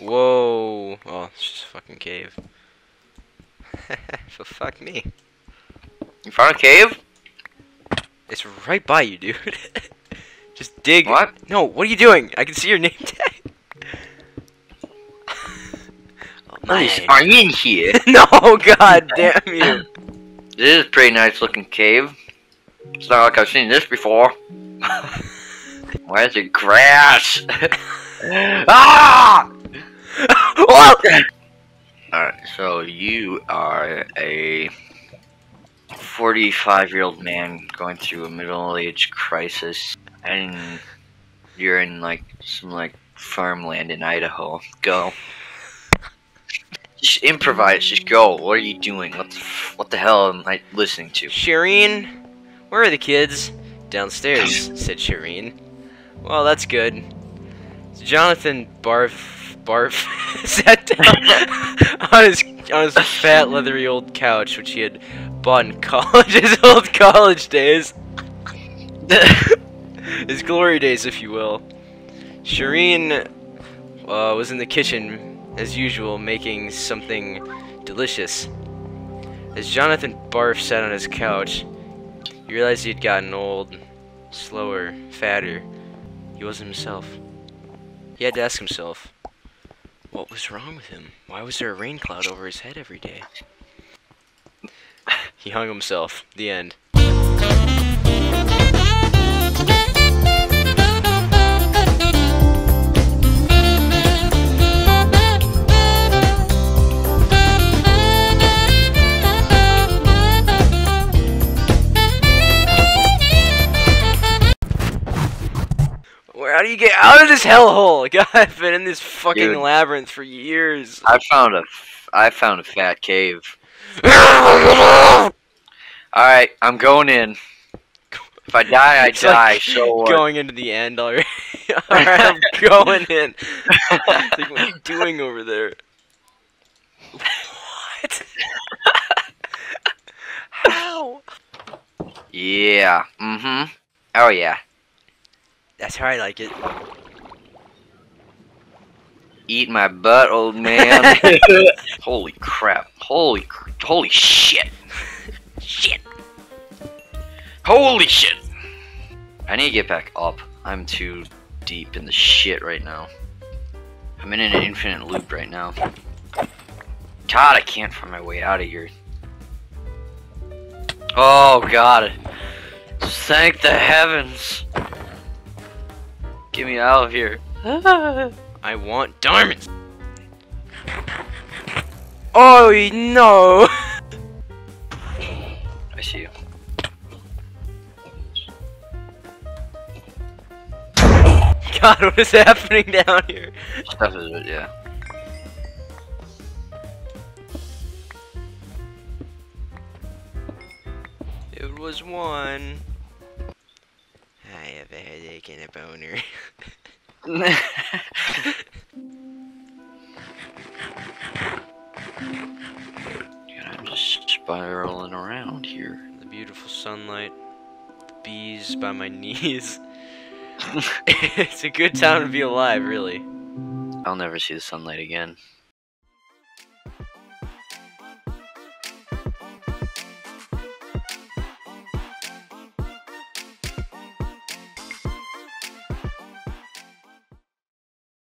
Whoa. Oh, it's just a fucking cave. so fuck me. You found a cave? It's right by you, dude. just dig. What? No, what are you doing? I can see your name tag. Nice. Are you in here? no, god damn you. This is a pretty nice looking cave. It's not like I've seen this before. Why is it grass? ah! Alright, so you are a 45 year old man going through a middle age crisis, and you're in like some like farmland in Idaho. Go. Just improvise, just go. What are you doing? What the, f- what the hell am I listening to? Shireen, where are the kids? Downstairs, said Shireen. Well, that's good. So Jonathan Barf Barf sat down on his on his fat leathery old couch, which he had bought in college, his old college days, his glory days, if you will. Shireen uh, was in the kitchen as usual, making something delicious. As Jonathan Barf sat on his couch, he realized he had gotten old, slower, fatter. He wasn't himself. He had to ask himself, what was wrong with him? Why was there a rain cloud over his head every day? He hung himself. The end. How do you get out of this hellhole? God, I've been in this fucking Dude. labyrinth for years. I found a, I found a fat cave. Alright, I'm going in. If I die, I It's like die. so going into the end already. Alright, I'm going in. It's like, what are you doing over there? What? How? Yeah. Mm-hmm. Oh yeah. That's how I like it. Eat my butt, old man. holy crap. Holy holy shit. shit. Holy shit. I need to get back up. I'm too deep in the shit right now. I'm in an infinite loop right now. God, I can't find my way out of here. Oh god. Thank the heavens. Get me out of here. I want diamonds. Oh no! I see you. God, what is happening down here? Stuff is it, yeah. It was one. I have a headache and a boner. God, I'm just spiraling around here. the beautiful sunlight, the bees by my knees. it's a good time to be alive, really. I'll never see the sunlight again.